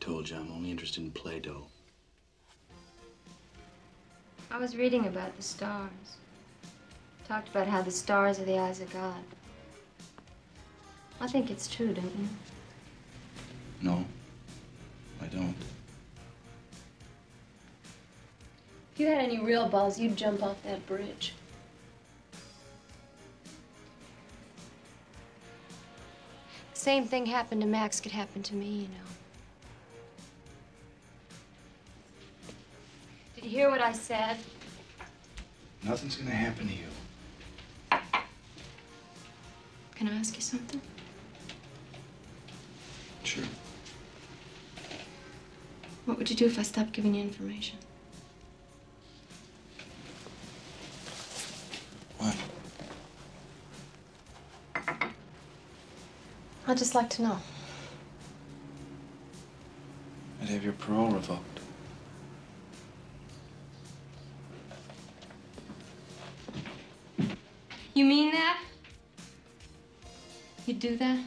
told you, I'm only interested in Play-Doh. I was reading about the stars. Talked about how the stars are the eyes of God. I think it's true, don't you? No, I don't. If you had any real balls, you'd jump off that bridge. The same thing happened to Max could happen to me, you know. Hear what I said? Nothing's gonna happen to you. Can I ask you something? Sure. What would you do if I stopped giving you information? What? I'd just like to know. I'd have your parole revoked. You mean that? You'd do that?